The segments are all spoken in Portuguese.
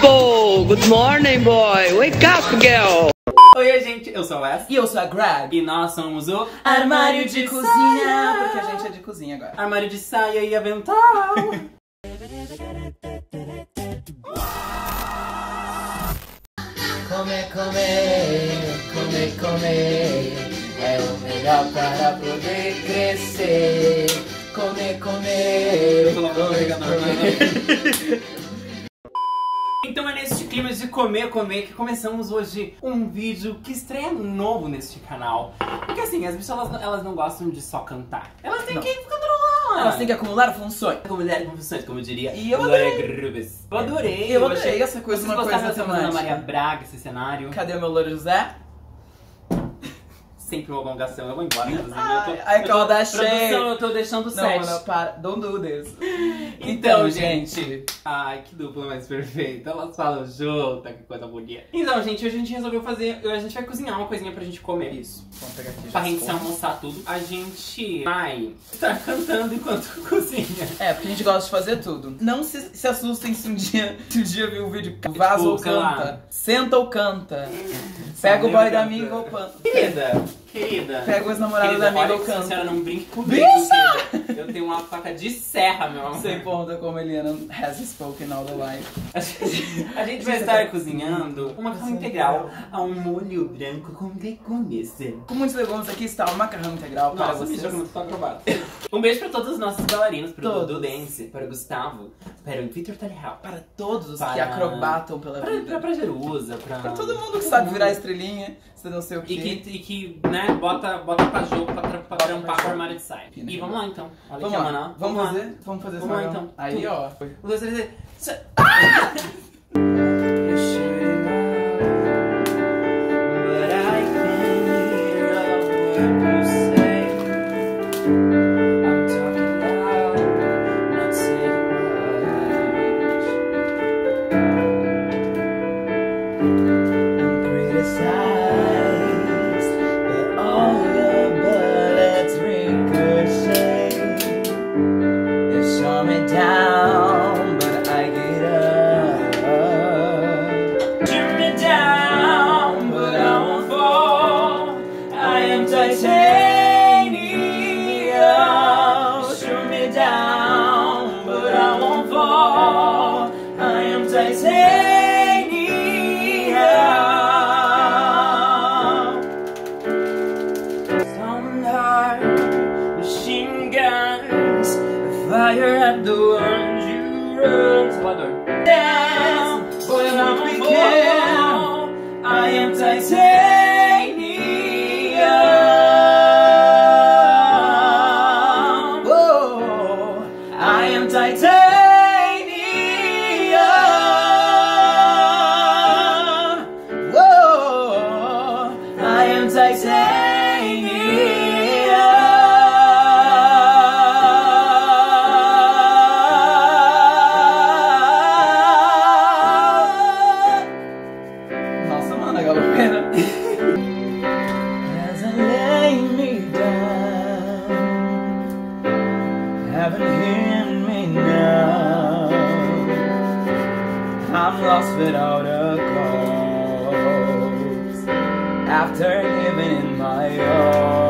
people! Good morning, boy! Wake up, girl! Oi, gente, eu sou o Wes. E eu sou a Greg. E nós somos o Armário de cozinha, porque a gente é de cozinha agora. Armário de saia e avental. Comer, comer, comer, comer é o melhor para poder crescer. Comer, comer, comer, comer. De comer, comer que começamos hoje um vídeo que estreia novo neste canal. Porque assim, as bichas elas, elas não gostam de só cantar. Elas têm Não. que cantarolar. Elas têm que acumular funções. Com funções, como diria E eu adorei. Grooves. Eu adorei. Eu adorei achei- essa coisa, Vocês uma coisa temática. Maria Braga, esse cenário? Cadê o meu louro José? Sempre uma alongação, eu vou embora. inclusive, eu tô- Ai, ai, eu tô-. Produção, eu tô deixando Não, sete. não, para. Don't do this. Então, gente. Ai, que dupla mais perfeita. Elas falam junto, que coisa bonita. Então, gente, hoje a gente resolveu fazer. A gente vai cozinhar uma coisinha pra gente comer. Isso. Vamos pegar. Pra gente se almoçar tudo. A gente vai estar cantando enquanto cozinha. É, porque a gente gosta de fazer tudo. Não se, se assustem se um dia, se um dia viu o vídeo vaza ou sei lá. canta. Senta ou canta. Pega o boy da amiga ou canta. Querida, querida. Pega o ex-namorado Querida, da amiga olha ou que a canta. senhora não brinque comigo, querida. Eu tenho uma faca de serra, meu amor. Sem ponta como Eliana has spoken all the life. A gente, a gente vai estar cozinhando um macarrão integral a um molho branco com legumes. Com muitos legumes aqui está o macarrão integral para Nossa, vocês. bicho, como tô acrobado. Um beijo pra todos os nossos bailarinos, pro Todos. Dudu Dance, para o Gustavo, para o Vitor Talhal, Para todos os Para- que acrobatam pela pra, pra, vida. pra Jerusa, pra... Pra todo mundo que sabe virar estrelinha, você não sei o E quê. que, e que, né, bota, bota pra jogo pra, pra Bota trampar pra com o armário de saia. E vamos lá então. Olha Vamos aqui, lá, Maná. vamos lá. fazer? Vamos fazer Vamos lá, então. Aí, ó. Um, dois, três, três. But me now. I'm lost without a cause. After giving in my all.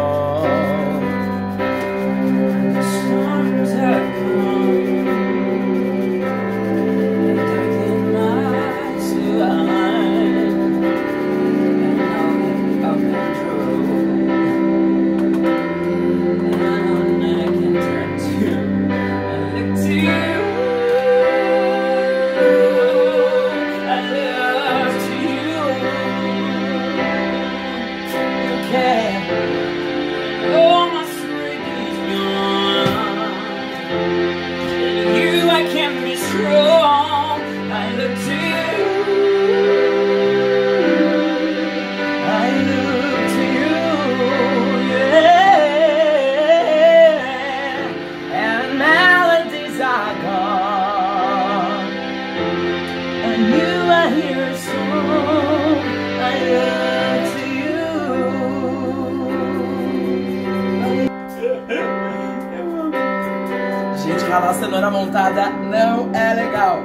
Ralar cenoura montada não é legal.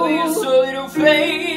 with little flame.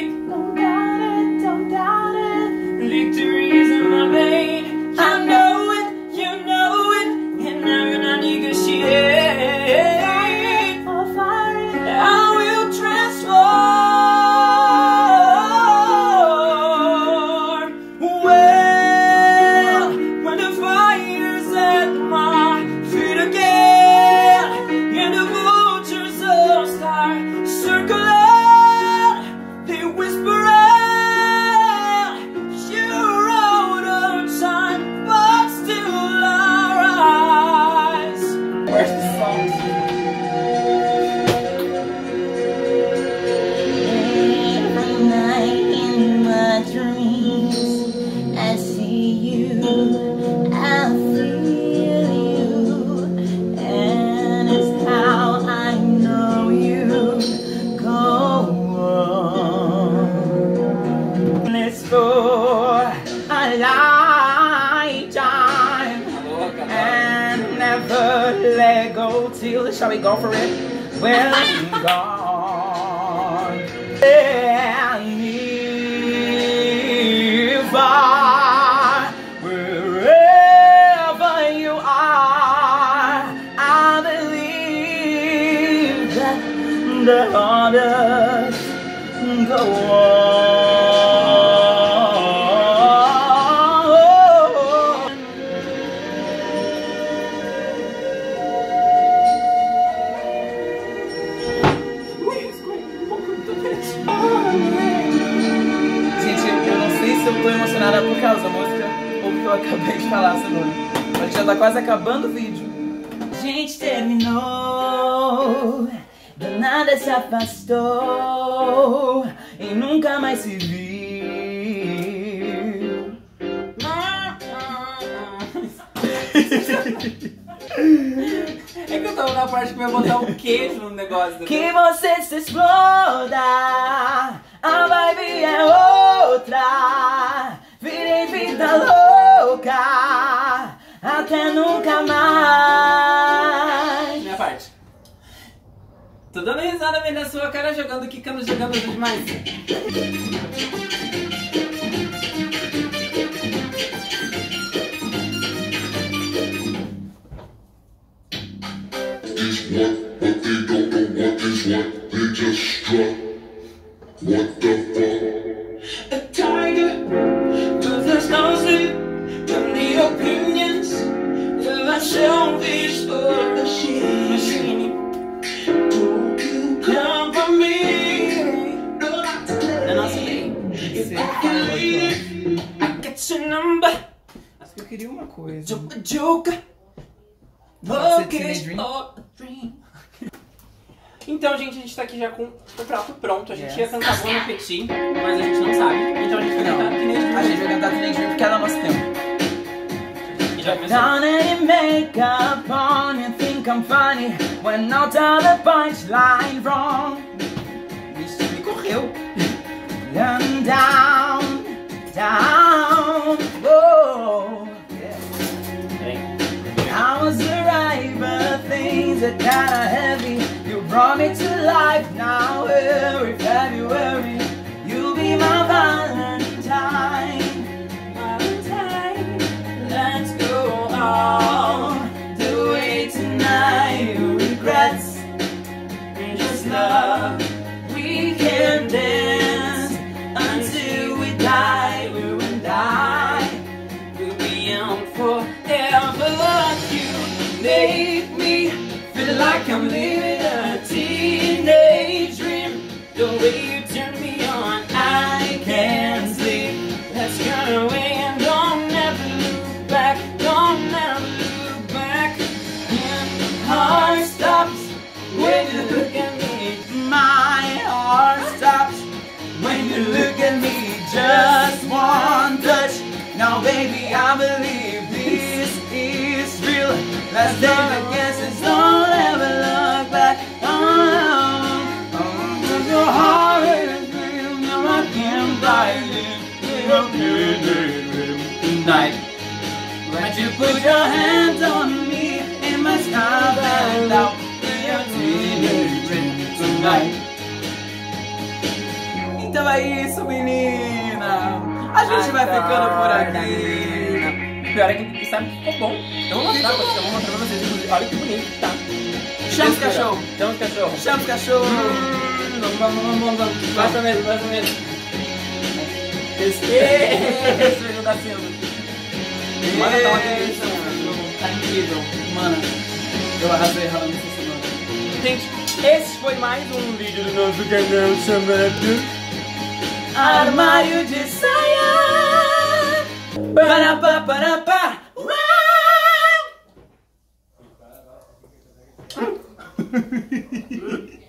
lifetime and never let go till shall we go for it? Well, gone. and if I, wherever you are, I believe that the others go on. Por causa da música ou porque eu acabei de falar essa nome. Mas já tá quase acabando o vídeo. Gente, terminou. Do nada se afastou e nunca mais se viu. É que eu tava na parte que vai botar um queijo no negócio. Que você se exploda, a vibe é outra. Virei vida louca, até nunca mais. Minha parte. Tô dando risada vendo a sua cara jogando, quicando, jogando demais. Queria uma coisa. Joke, joke. Pode ser Focus Teenage Dream? on a dream. Então, gente, a gente tá aqui já com o prato pronto. A gente Yes. ia cantar Bon Appetit, mas a gente não sabe. Então a gente vai cantar que nem a gente vai cantar Teenage Dream porque é do nosso tempo. E já pensou. Down any makeup on, you think I'm funny when not all the punchline wrong. Vixe, me correu. Down, down, down, are kinda heavy. You brought me to life now, every February. You'll be my Valentine. Valentine, let's go all the way tonight. Regrets, just love. We can dance like I'm living a teenage dream. The way you turn me on, I can't sleep. Let's get away and don't ever look back. Don't ever look back. And heart stops when you look at me. My heart stops when you look at me. Just one touch. Now, baby, I believe Tonight. Why'd you put your hands on me in my sky and out in your teenage dream tonight? Então é isso, menina. A gente vai ficando por aqui. Pior é que sabe que ficou bom. Eu vou mostrar pra vocês, eu vou mostrar pra vocês. Olha que bonito que tá. Chama os cachorro. Chama os cachorro. Chama os cachorro. Hum, vamos, vamos, vamos, vamos. Passa mesmo, passa mesmo. Esse tá sendo. Mano, tá uma delícia, mano. Tá incrível. Mano, eu arrasei ralando essa semana. Gente, esse foi mais um vídeo do nosso canal chamado Armário de saia. Para pa para pa. Uau!